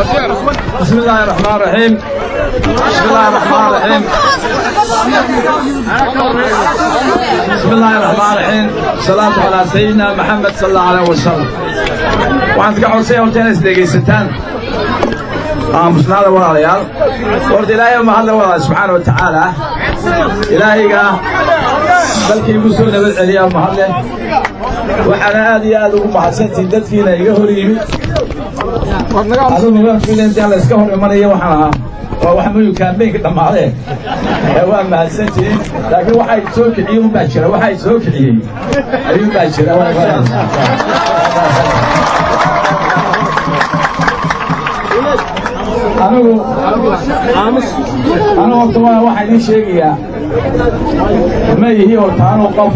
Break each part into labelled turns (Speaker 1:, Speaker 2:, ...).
Speaker 1: بسم الله الرحمن الرحيم. بسم الله الرحمن الرحيم. بسم الله الرحمن الرحيم. صلاة على سيدنا محمد صلى الله عليه وسلم. وانت قاعد سيو تنس دقي ستان ام آه، سناده ولا ريال ورد إلى يوم هذا ولا سبحانه وتعالى. الهي قال بلكي مسونا بالعليا محمد waxaana aad iyo aad ugu mahadsantihin dadkiina iga hor yimid. Adigu filantaa la iska hor imanaya waxaan ahaa. Waa wax muyu kaambeynka dhammaadee ee waa mahadsantihiin laakiin waxay soo kiciyey unbaa jira. Waxay soo kiciyey. Ayuunbaa jira. Anigu anigu horta waa waxaan idiin sheegayaa. Ma yihi horta anigu qof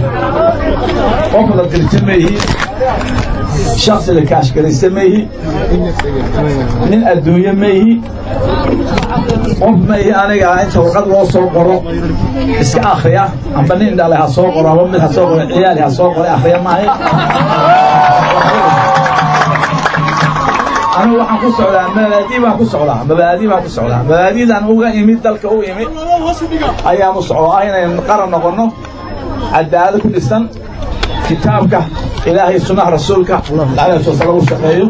Speaker 1: qof la dirta ma yihi shaksi la kaashgaraysta ma yihi nin adduunye ma yihi qof ma yihi aniga inta warqad loo soo qoro iska akhriya amba nin dhale ha soo qoro aba mid ha soo qoro ciyaali ha soo qoro akhriya maahay anigu waxaan ku socdaa mabaadii baan ku socdaa mabaadii baan ku socdaa mabaadiidaan uga imid dalka u imid ayaan u socdo ah inayn qaran noqonno cadaalad ku dhisan kitaabka ilaahay sunnaha rasuulka. Alay sala lagu shaqeeyo.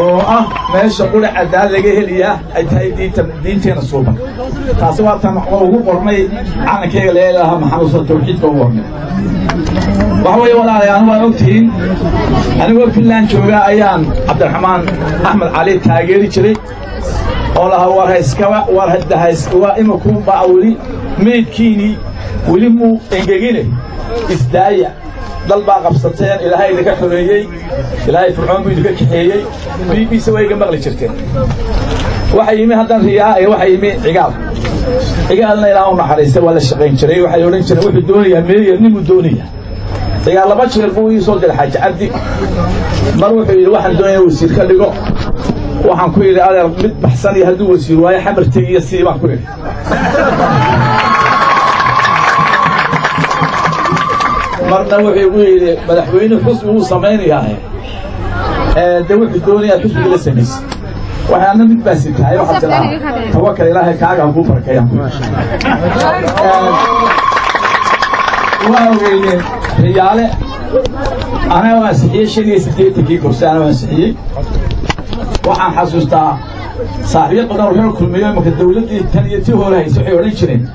Speaker 1: Oo ah meesha qura cadaalad laga heliyaa ay tahay diinta diinteena suuban. Taasi waa tan ugu qornay. Calankeyga leelaha maxamed tawxiidka ugu qornay. Waxa weeye walaalayaal waa ogtihiin anigoo finland jooga ayaan cabdiraxmaan axmed cali taageeri jiray oo lahaa war hayskaba war haddahays waa imakuunbaa weli meydkiinii weli muu engegine. Isdaaya. Dal baa qabsateen ilaahay idinka xoreeyey ilaahay fircoon buu idinka kaxeeyey. Biibiisa waa iga maqli jirteen. Waxa yimi haddan riyaa ee waxa yimi cigaal. Cigaalna ilaa u naxariista waa la shaqayn jiray. Waxay odhan jireen wuxuu doonayaa meeyer ninbuu doonayaa. Cigaal laba jeer buu ii soo diray xaaji cabdi. Mar wuxuu yidhi waxaan doonaya wasiir ka dhigo waxaan ku yidhi adeer mid baxsan iyo hadduu wasiir waayo xamar tegiyo sii baan ku yidhi. Marna wuxuu igu yidhi madaxweyne xusbi wuu samaynayaa de wuxuu doonayaa xusbiga la samaysa waxaana mid baa sitahay waxaa tiraa tawakal ilaahay kaaga kuu barkeeyaan waa ogeyneen riyaale. Anaa waan sixiyey shan iyo siddeetankii kursi anaa waan sixiyey وحن حسوس تا صاحبية قدر وحن كل مليون مك الدولة دي تاني يتيه ولا يسوي ولا يشرين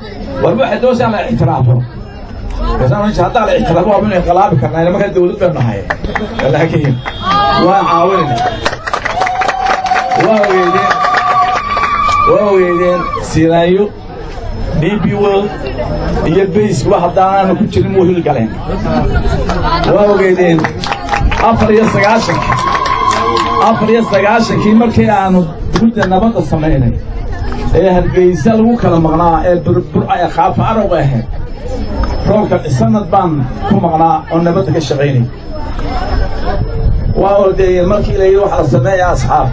Speaker 1: والبوح الدوس على الاعتراف بس أنا مش هدا على الاعتراف هو من الانقلاب كنا يعني مك الدولة بين هاي لكن وعاون وويدين وويدين سيلايو نبي ول يبيس واحد دانا نكتشل موهل قلين. وويدين أفر يسقاشك afar iyo sagaashankii markii aanu gudda nabadda samaynay ee hargeysa lagu kala maqnaa ee burburca ee khaafa arowga ahayd roolka sanad baan ku maqnaa oo nabadda ka shaqaynay waa ordeeyeen markii la yidhi waxaa la sameeya asxaab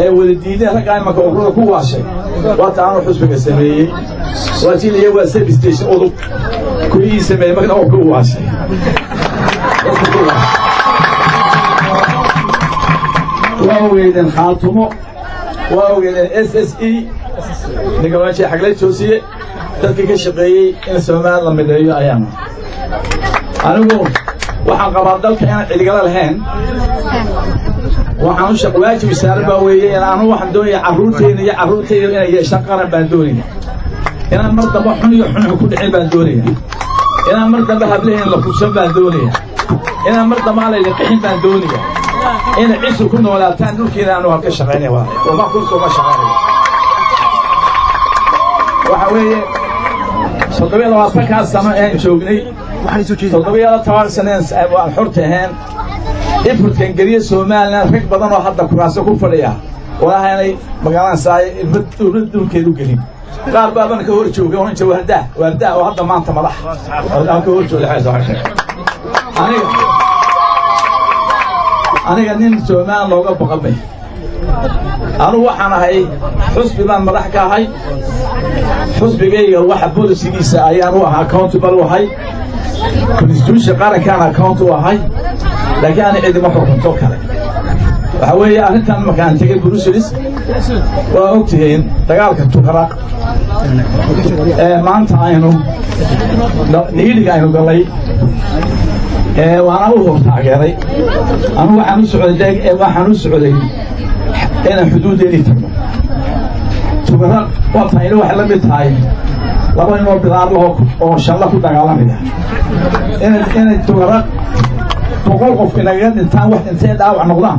Speaker 1: ee wada diideen raggaa imanka ururada ku waashay. Waata aanu xusbiga sameeyey. Waajiilaya waa service station udub. Kuwii ii sameeyey markana waa ku waashay waa ogeydeen khaatumo. Waa ogeydeen s s e. Ninkawaaji xagle joosiye dadkii ka shaqeeyey in soomaali la mideeyo ayaana anigu waxaan qabaa dalka inaan cidigala lahayn. Waxaan u shaq waajib isaare baa weeye in anu waxaan doonaya carruurteyda iyo carruurteyda inay yeeshaan qaran baan doonaya inaan mar damba xun iyo xunxun ku dhicin baan doonaya inaan mar damba hablahayn la fursan baan doonaya inaan mar damba aan layla qixin baan doonaya inay cisu ku noolaataan dhulkiina anu halka shaqaynaya waa. Uma kursuma shaqaynaya waxa weeye toddobiyo labaatankaa sano ean joognay toddobiyo toban saneen aan xorta ahayn ifurtkan geliya somalilan rag badan oo hadda kuraaso ku fadhiya walahaynay magaalansaay dowlad dhulkeedu gelin. Qaar baabana ka hor joogay oran jira waardaa waardaa oo hadda maanta madax. Ka hor jooga aniga aniga nin somalilan looga baqamay anugu waxaan ahay xusbi baan madax ka ahay. Xusbigayga waxa bolisigiisa ayaan u ahaa accountable u ahay. Constitution qarankaan account u ahay. Laakiin ana cidima xukunto kale. Waxaa weeye arrintan markaan tegay bruselis waa og tihiin dagaalka tukaraq ee maanta aynu dhiidhiga aynu gallay waana u hor taageeray. Anu waxaan u socday waxaan u socday inaan xuduuddeedii tagno tukaraq waa tahayna waxay la mid tahay. Laba inoo bilaar laho oo shalla ku dagaalamaya inay inay tukaraq boqol qof inagaga dhintaan wax dhintee dhaawac noqdaan.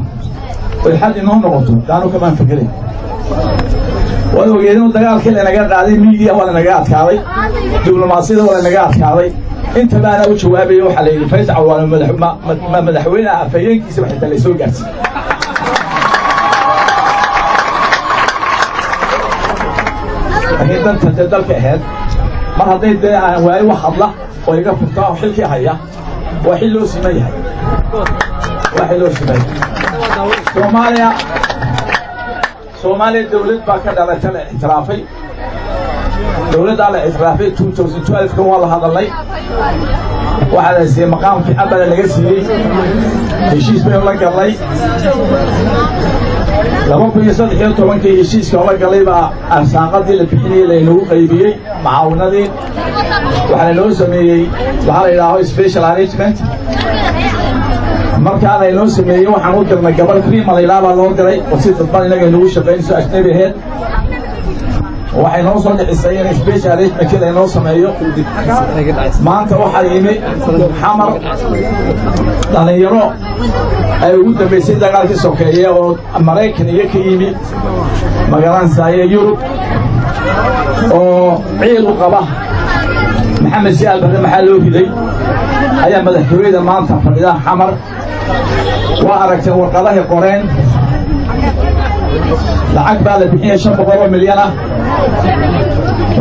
Speaker 1: Oy xad inoo noqoto daanu kamaan fikerayn waad ogeed inuu dagaalkii lanaga qaaday miidiya waa lanaga adkaaday diblomaasiyada waa lanaga adkaaday انت ما أنا وش وابي يوحى لي فيزع وأنا ملح ما ما ملحوينا فين كيسمح حتى اللي يسوق قاسي هيدا تدل لك هيد ما هذي ده وعي واحد له ويجا فتاة وحلك هيا. وحلو سمي هيا. وحلو سمي. سوماليا سوماليا دولة باكر على تل اعترافي ictiraafay two thousand twelve-ka waa la hadalnay waxaa siiyey maqaamkii abada laga siiyey heshiis baynu la gallay laba kun iyo saddex iyo tobankii heshiiska oo la galay baa arsaaqadii la bixinayay laynagu qaybiyey macaawinadii. Waxaa laynoo sameeyey waxaa la yidhaaho special arrangement. Markaa laynoo sameeyey waxaan u dirnay gabadh kriima laydhaha baa loo diray oo si dadban inaga inagu shaqaynayso ajnabi aheed waxay noo soo dhicisay in special arrangementkii laynoo sameeyo. Maanta waxaa yimi xamar dhallinyaro ay ugu dambaysay dagaalkii sokeeye oo maraykan iyo ka yimi magaransaye yurub oo ciil u qaba. Maxamed si albare maxaa loo riday? Ayaa madaxtooyada maanta fadhida xamar. Waa aragteen warqadahay qoreen lacag baa la bixiyay shan boqol oo milyan ah.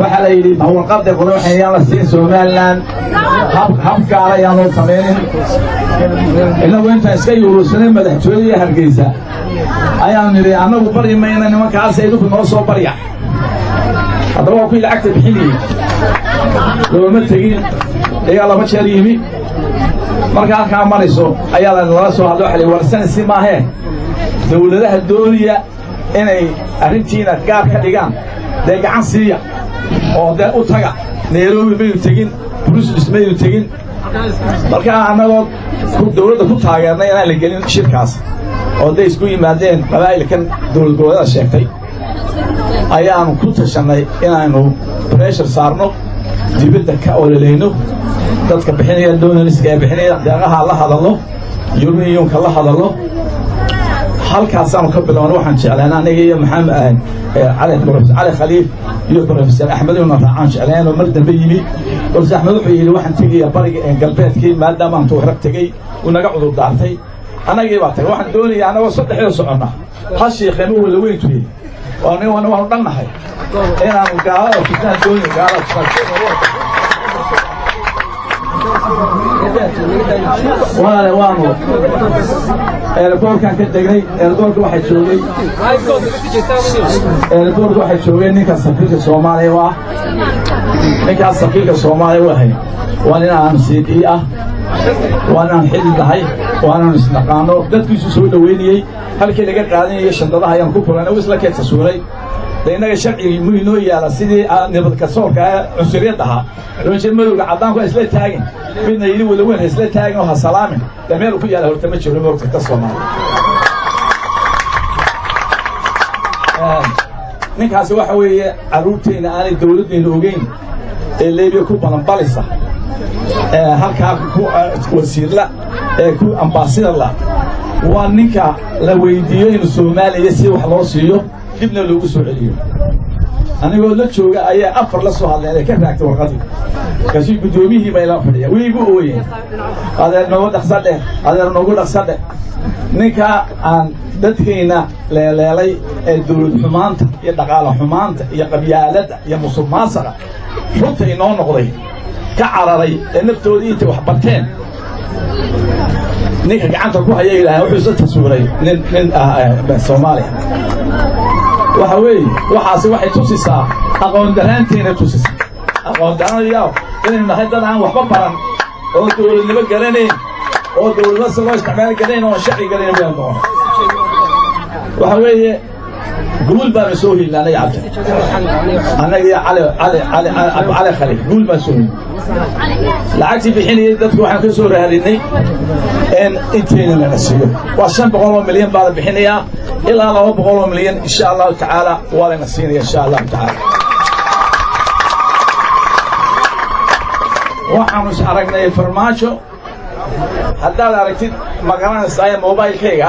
Speaker 1: Waxaa la yidhi warqadda qoren waxay yaan la siin somalilan hab hab gaara ayaan loo samaynin. Innagu intaan iska yuruursanay madaxtooyada hargeysa. Ayaan nidhi annagu baryi mayna nimankaas idinku noo soo barya. Haddaba waa kuwii lacagta bixinayey looma tegin. Iyaa laba jeer yimi. Marka halkaa marayso ayaa lala soo hadlo waxa warsanisi maahee dawladaha dooniya inay arrintiina gaar ka dhigaan dee gacan siiya oo dee u taga nairobi maynu tegin bruselis maynu tegin. Markaa annagoo dawladda ku taageernay inaan la gelin shirkaas oo day isku yimaadeen qabaa'ilkan dawlad goboleeda sheegtay ayaanu ku tashannay inaanu breshar saarno dibadda ka ololayno dadka bixinaya donaliska ee bixinaya deeqaha la hadallo yurmiyunka la hadallo halkaasaanu ka bilowna waxaan jeclaan aniga iyo maxamed cali khaliif iyo profesor axmed inuna raacaan jeclaan oo mar dambe yimi. Profesor axmed wuxuu yidhi waxaan tegayaa bariga galbeedkii maadaamaan tuurag tegey uu naga cudur daartay. Annagii baa tagay waxaan doonayaa annagoo saddexdoo soconna. Ha shiikheen u wala weyntuye waanu dhannahay inaanu gaalada tusnaan dooni gaalada walaale waanu eerboorkaan ka degnay eerboorka waxaa joogay. Eerboorka waxaa joogay ninka safiirka soomaaliya u ah ninkaas safiirka soomaaliya u ahay. Waa nin aan cd ah. Waa inaan xidid nahay waa inaan isnaqaano. Dadkiisu soo dhoweynayey halkii laga qaadanayay shandadaha ayaan ku kulanay isla keedka suuray de innaga sharcigii mu inoo yaalla sidii nibad kasoorka ee cunsuriyad ahaa. Loojee madowga caddaanku ha isla taagin. Midna yidhi walaweyn ha isla taagin oo ha salaamin. Dee meel ku yaalla horta ma jiro moogta ka soomaaliya ninkaasi waxa weeye carruurtayna aanay dawladdayna ogeyn ee leebiya ku balanbalisa ee halkaa ku wasiirla ee ku ambaasidarla waa ninka la weydiiyo inuu soomaaliya si wax loo siiyo dibna loogu soo celiyo. Anigoo la jooga ayaa afar la soo hadleen ee ka raagtay warqadii markaasuu guddoomiyihii bay la fadhiya. Way igu ooyeen adeer noogu dhaqsadhe adeer noogu dhaqsadhe ninka aan dadkayna leeleelay ee dawlad xumaanta iyo dhaqaale xumaanta iyo qabyaaladda iyo musuq runta inoo noqday ka cararay ee naftoodii intay wax barteen. Ninka gacanta ku haya ilaahay wuxuu isa taswiiray. Nin nin soomaaliya waxa weeye waxaasi waxay tusisaa aqoon daraanteena tusisaa. Aqoon daranayaa inaynu nahay dad aan waxba baran oo dawladnimo garanayn oo dawladnimo loo isticmaali garanayn oo sharci garanayn baynu noqon. Waxa weeye guul baanu soo helin anaga cabdi annaga iyo cali cali cali cali khaliif guul baan soo helin lacagtii bixinayay dadku waxaan ka soo raadinay in inteena lana siiyo waa shan boqol oo milyan baa la bixinayaa ilaa laba boqol oo milyan insha allahu tacaala waa layna siinaya insha allahu tacaala. Waxaanu is aragnay farmaajo. Haddaad aragtid ma garanaysaa mobilkayga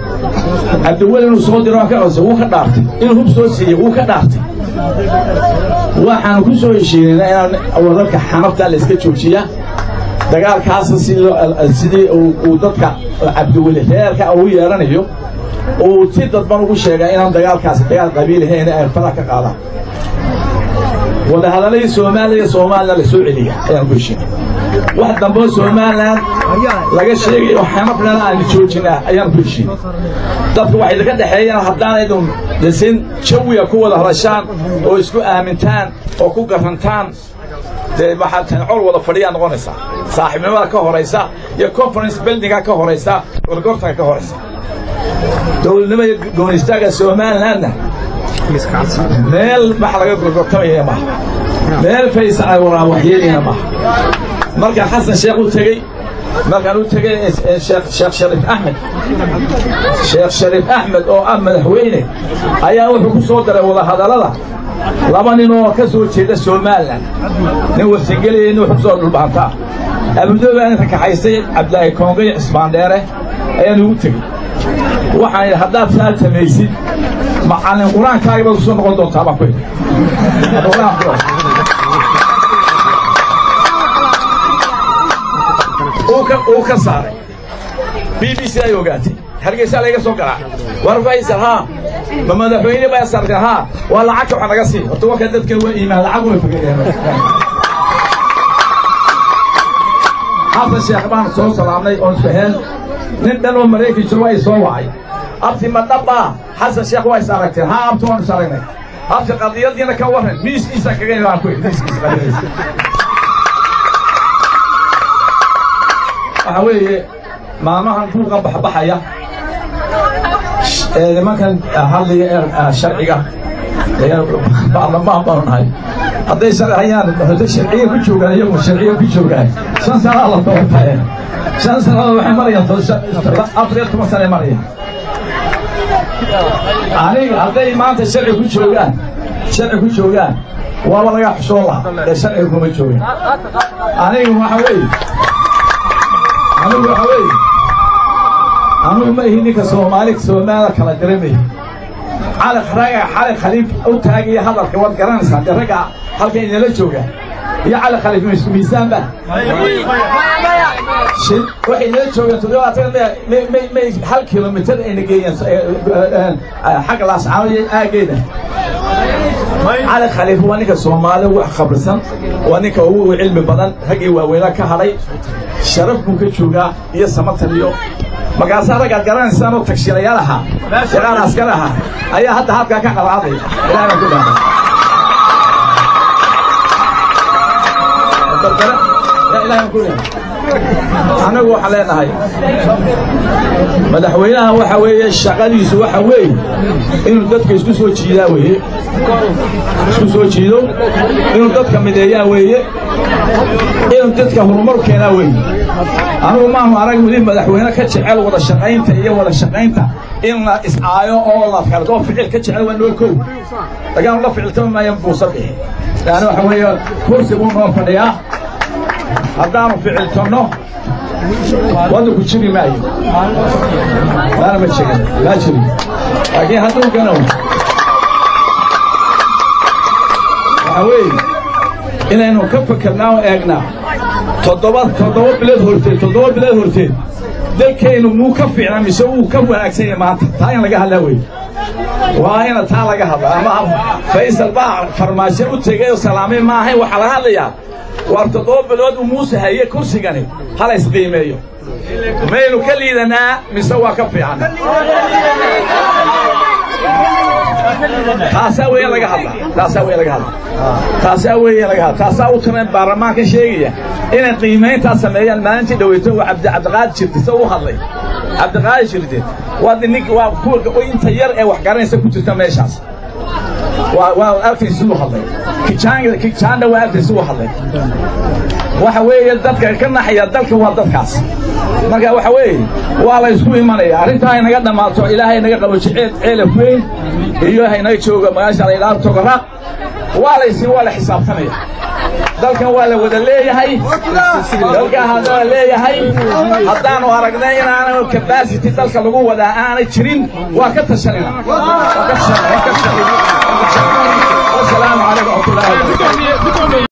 Speaker 1: cabdiweli inuu soo diro ka codsan wuu ka dhaartay. Inuu hub soo siiyey wuu ka dhaartay. Waxaanu ku soo heshiinayna inaan wadalka xanabta la iska joojiya. Dagaalkaasa sidii uu dadka cabdiweli reerka ugu yeedhanayo uu si dadban ugu sheegaa inaan dagaalkaasi dagaal qabiilahayn ay fara ka qaadaan wadahadaladii soomaaliya soomaalina la soo celiya ayaan ku heshiinay wax damboo somalilan laga sheegayo xanafnana aan joojinaa ayaan ku heshiinay dadku waxay idinka dhexeeyaan haddaanaydun dhisin jawiga ku wada hadashaan oo isku aamintaan oo ku garantaan. Dee waxaad tahay col wada fadhiyaa noqonaysaa. Saaxiibnimada ka horaysa iyo conference buildinga ka horaysa gorgortanka ka horaysa dowladnimada goonistaaga somalilandna meel wax laga gorgortamayaya maaha meel faysa ay waraa waxyeelayna maaha markaan xasan sheekh u tegey markaan u tegey sheekh shariif axmed sheekh shariif axmed oo ah madaxweyne ayaa wuxuu ku soo daray wadahadallada laba nin oo ka soo jeeda somalilan nin warsangeliya nin wuxuu ku soo dhulbaantaa. Abudooba inta kaxaystay cabdilaahi koonga iyo cisbaandheere ayaan ugu tegey. Waxaan idhi haddaad saa samaysid macallin qur'aankaagi baad ku soo noqon doontaa baan ku idhi uu ka saaray b b c ay ogaatay. Hargeysaa layga soo garaa war faysal haa ma madaxweyne baa sartay haa waa lacagta wax naga sii. Horta warka dadkan waa iimaan lacag way fogayeen xasan sheekh baan soo salaamnay oon isbaheen nin dhan oo maraykan jiro ay soo wacay. Abti ma dhabbaa xasan sheekh waa is aragteen haa abti waan is aragnay. Abti qadiyadiina ka warran. Miiskiisa kaga imaan ku miiskiisa qadiyadiisa waxaa weeye maalmahan buuqa baxbaxaya. Ee nimankan hadliga ee sharciga baarlamaan baanu nahay. Hadday sharciyaan sharciya ku joogaan iyagu sharciya ku joogaan. Shan sanaa la doortaye shan sanada waxay marayaan afar iyo toban sana marayaan. Aniga hadday maanta sharci ku joogaan sharci ku joogaan waaba laga xushoon lahaa ee sharciga kuma joogaan. Aniga waxa weeye anigu waxa weeye anigu ma ihi ninka soomaali soomaalida kala diramay cali raga cali khaliif u taagaya hadalka waad garanaysaa de ragga halka inala jooga iyo cali khaliif ma isku miisaan ba waxay inala joogeen toddobaatan may hal kilomitir ayna geeyeen xagga laascaanoyo aageeda. Cali khaliif waa ninka soomaali wax khabrisan waa ninka ugu cilmi badan raggii waaweynaa ka hadhay. Sharaf buu ka joogaa iyo samatan iyo markaasaa raggaad garanaysaan oo tagshilayaal ahaa shaqaal askar ahaa ayaa hadda halkaa ka qalaaday ilaah baan ku dhaafay perkara. Tak lain yang ni. Anagu waxaan leenahay madaxweynaha waxa weeye shaqadiisu waxa weeye inuu dadka isku soo jiidaa weeye. Isku soo jiido inuu dadka mideeyaa weeye inuu dadka horumar keenaa weeye. Anugu maahu arag weli madaxweyne ka jecel wada shaqaynta iyo wada shaqaynta in la iscaayo oo la fardo ficil ka jecel waa noo kow dagaal la ficiltama maayan buusa bixi yani waxa weeye kursi buu noo fadhiyaa haddaanu ficiltanno waddanku jiri maayo. Maana ma jirin maa jirin. Laakiin hadduu gano waxa weeye inaynu ka fakernaa oo eegnaa toddoba toddoba bilood horteed toddoba bilood horteed dalkaynu muu ka fiicnaa mise wuu ka wanaagsan yahay? Maanta taa in laga hadlaa weye waa ina taa laga hadla ama faysal baa farmaajo u tegay oo salaamay ma ahayn waxaa laga hadlayaa. War toddoba bilood uu muuse haye kursigani hala isqiimeeyo. Maynu ka liidanaa mise waa ka fiican? Taasaa weeye laga hadla taasaa hadla taasaa u tiran baarlamaanka sheegaya. Inay qiimayntaa sameeyaan maalintii dhaweyto waa cabdi cabdiqaadir jirte sa u hadlay cabdiqaadir jirte waa kuwa inta yar ee wax garanaysa ku jirta meeshaas. Waa waa arkaysi u hadlay. Kijaanda waa arkaysi u hadlay. Waxa weeye dadka ka naxaya dalka waa dadkaas. Marka waxa weeye waa la isku imanaya. Arrintaa inaga dhammaato ilaahay naga qabo jeceed ceelaf weyn iyo haynaga jooga magaasha la ilaaha togaraaq waa la isi waa la xisaabtanaya dalkan waa la wada leeyahay. Dalkan haddana leeyahay. Haddaanu aragnay inaanu capacity dalka lagu wadaa aanay jirin waa ka tashanina. Wasalaamu calaykum waraxmatullahi